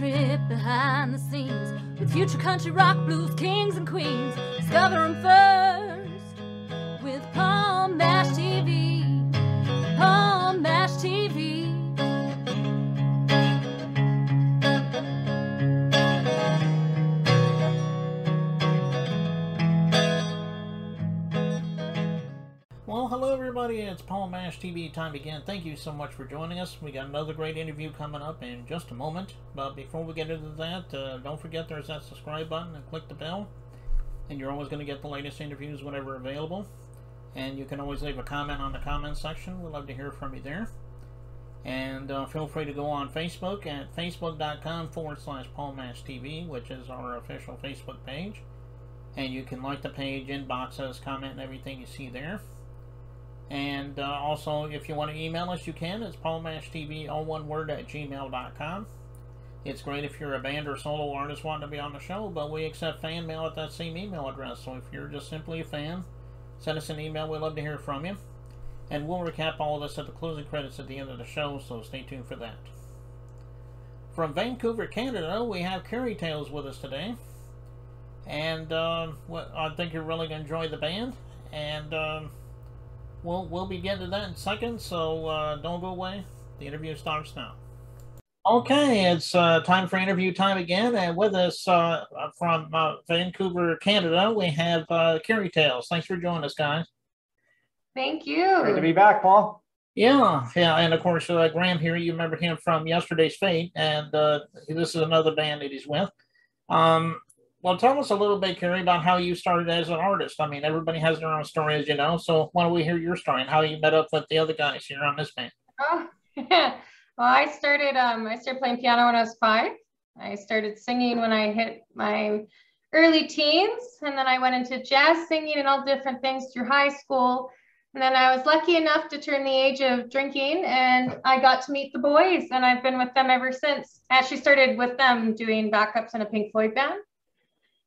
trip behind the scenes with future country rock blues kings and queens. Discover them first everybody. It's Paul Mash TV time again. Thank you so much for joining us. We got another great interview coming up in just a moment. But before we get into that, uh, don't forget there's that subscribe button and click the bell. And you're always going to get the latest interviews whenever available. And you can always leave a comment on the comment section. We'd love to hear from you there. And uh, feel free to go on Facebook at facebook.com forward slash Paul Mash TV, which is our official Facebook page. And you can like the page, inbox us, comment, and everything you see there. And uh, also, if you want to email us, you can. It's paulmashtv, all one word, at gmail.com. It's great if you're a band or solo artist wanting to be on the show, but we accept fan mail at that same email address. So if you're just simply a fan, send us an email. We'd love to hear from you. And we'll recap all of this at the closing credits at the end of the show, so stay tuned for that. From Vancouver, Canada, we have KerryTales with us today. And uh, I think you're really going to enjoy the band. And. Um, we'll we'll be getting to that in a second, so uh, don't go away. The interview starts now. Okay, it's uh, time for interview time again, and with us uh, from uh, Vancouver, Canada, we have uh, KerryTales. Thanks for joining us, guys. Thank you. Great to be back, Paul. Yeah, yeah, and of course uh, Graham here. You remember him from yesterday's Fate, and uh, this is another band that he's with. Um, well, tell us a little bit, Carrie, about how you started as an artist. I mean, everybody has their own story, as you know. So why don't we hear your story and how you met up with the other guys here on this band? Oh, yeah. Well, I started. Um, I started playing piano when I was five. I started singing when I hit my early teens, and then I went into jazz singing and all different things through high school. And then I was lucky enough to turn the age of drinking, and I got to meet the boys, and I've been with them ever since. I actually started with them doing backups in a Pink Floyd band.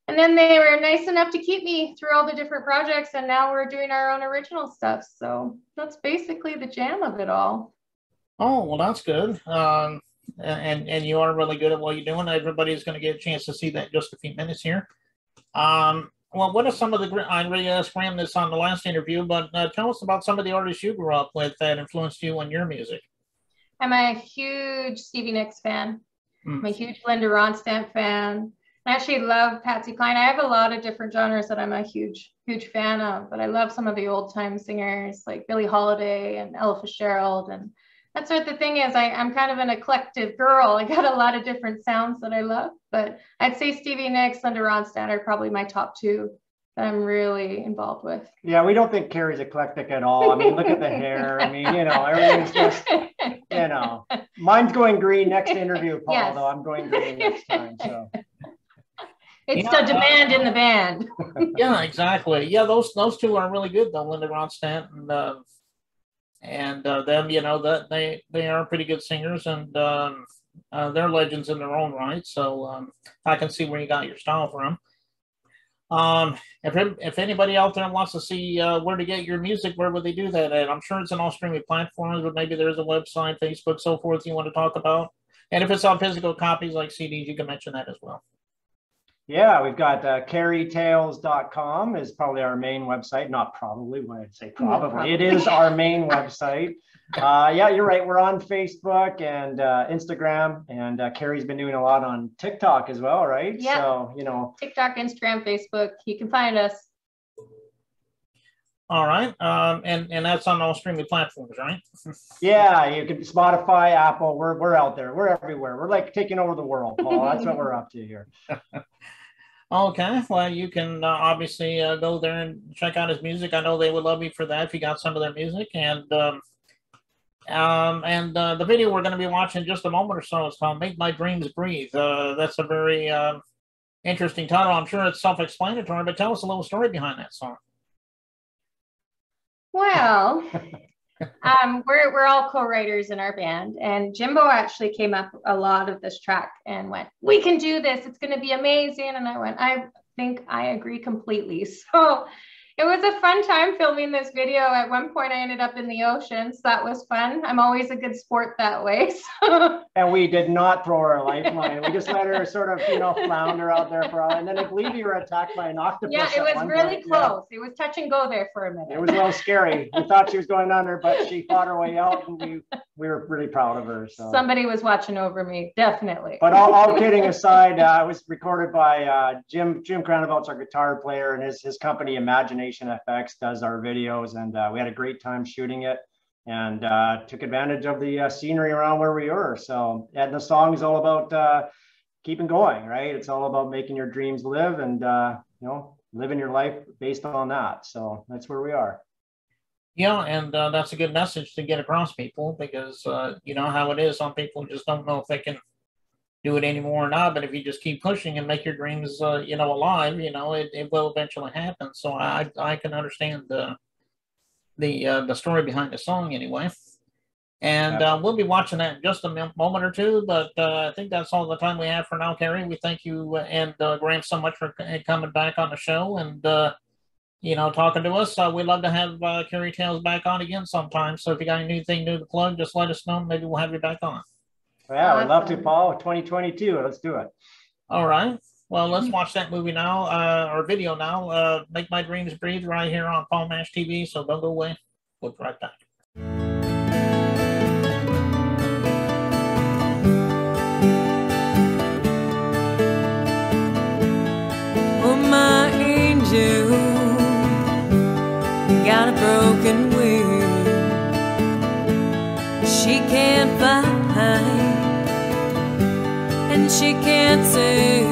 And then they were nice enough to keep me through all the different projects, and now we're doing our own original stuff. So that's basically the jam of it all. Oh well, that's good. Um, and and you are really good at what you're doing. Everybody's going to get a chance to see that in just a few minutes here. Um, well, what are some of the I already asked Graham this on the last interview, but uh, tell us about some of the artists you grew up with that influenced you in your music. I'm a huge Stevie Nicks fan. Mm. I'm a huge Linda Ronstadt fan. I actually love Patsy Cline. I have a lot of different genres that I'm a huge, huge fan of, but I love some of the old time singers like Billie Holiday and Ella Fitzgerald. And that's what the thing is. I, I'm kind of an eclectic girl. I got a lot of different sounds that I love, but I'd say Stevie Nicks, Linda Ronstadt are probably my top two that I'm really involved with. Yeah, we don't think Carrie's eclectic at all. I mean, look at the hair. I mean, you know, everything's just, you know, mine's going green next interview, Paul, Yes. though I'm going green next time. So It's Yeah. the demand in the band. yeah, exactly. Yeah, those those two are really good though, Linda Ronstadt and uh, and uh, them. You know that they they are pretty good singers and um, uh, they're legends in their own right. So um, I can see where you got your style from. Um, if if anybody out there wants to see uh, where to get your music, where would they do that at? I'm sure it's on all streaming platforms, but maybe there's a website, Facebook, so forth. You want to talk about, and if it's on physical copies like CDs, you can mention that as well. Yeah, we've got uh, kerrytales.com is probably our main website. Not probably, when I say probably, probably. it is our main website. Uh, yeah, you're right. We're on Facebook and uh, Instagram, and uh, Carrie's been doing a lot on TikTok as well, right? Yeah. So, you know, TikTok, Instagram, Facebook. You can find us. All right, um, and and that's on all streaming platforms, right? Yeah, you can Spotify, Apple. We're we're out there. We're everywhere. We're like taking over the world, Paul. That's what we're up to here. Okay, well, you can uh, obviously uh, go there and check out his music. I know they would love you for that if you got some of their music. And um, um, and uh, the video we're going to be watching in just a moment or so is called "Make My Dreams Breathe." Uh, that's a very um interesting title. I'm sure it's self-explanatory, but tell us a little story behind that song. Well, um, we're we're all co-writers in our band, and Jimbo actually came up a lot of this track and went, "We can do this. It's going to be amazing." And I went, "I think I agree completely." So it was a fun time filming this video. At one point, I ended up in the ocean, so that was fun. I'm always a good sport that way. So. And we did not throw our lifeline. We just let her sort of, you know, flounder out there for a while. And then I believe you were attacked by an octopus. Yeah, it was really point. Yeah. close. It was touch and go there for a minute. It was a little scary. We thought she was going under, but she fought her way out, and we we were really proud of her. So. Somebody was watching over me, definitely. But all, all kidding aside, uh, it was recorded by uh, Jim Jim Cranavelt's our guitar player, and his his company Imagination FX does our videos, and uh, we had a great time shooting it, and uh, took advantage of the uh, scenery around where we were. So, and the song is all about uh, keeping going, right? It's all about making your dreams live, and uh, you know, living your life based on that. So that's where we are. Yeah, and uh, that's a good message to get across people because you know how it is. Some people just don't know if they can do it anymore or not. But if you just keep pushing and make your dreams, uh, you know, alive, you know, it, it will eventually happen. So I I can understand the the uh, the story behind the song anyway. And uh, we'll be watching that in just a moment or two. But uh, I think that's all the time we have for now, Carrie. We thank you uh, and uh, Graham so much for coming back on the show and uh, you know talking to us. Uh, we'd love to have uh, KerryTales back on again sometime. So if you got anything new to plug, just let us know. Maybe we'll have you back on. Yeah, we'd love to, Paul. 2022. Let's do it. All right. Well, let's watch that movie now, uh, or video now. Uh, Make My Dreams Breathe right here on Paul Mash TV. So don't go away. We'll be right back. Oh, my angel, got a broken She can't fly,